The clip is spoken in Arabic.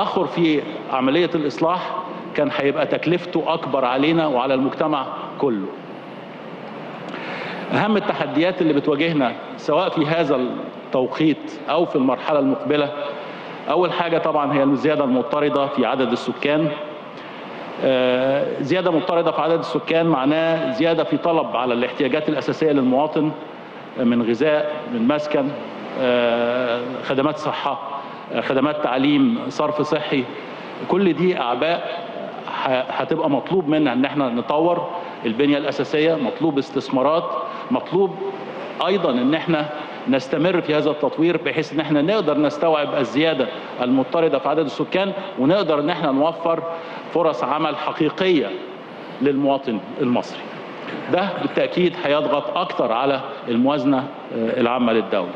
التأخر في عملية الإصلاح كان هيبقى تكلفته أكبر علينا وعلى المجتمع كله. أهم التحديات اللي بتواجهنا سواء في هذا التوقيت أو في المرحلة المقبلة أول حاجة طبعا هي الزيادة المضطردة في عدد السكان. آه، زيادة مضطردة في عدد السكان معناه زيادة في طلب على الاحتياجات الأساسية للمواطن من غذاء من مسكن آه، خدمات صحة. خدمات تعليم صرف صحي كل دي أعباء هتبقى مطلوب منها إن إحنا نطور البنية الأساسية مطلوب استثمارات مطلوب أيضا إن إحنا نستمر في هذا التطوير بحيث إن إحنا نقدر نستوعب الزيادة المضطردة في عدد السكان ونقدر إن إحنا نوفر فرص عمل حقيقية للمواطن المصري. ده بالتأكيد هيضغط أكتر على الموازنة العامة للدولة.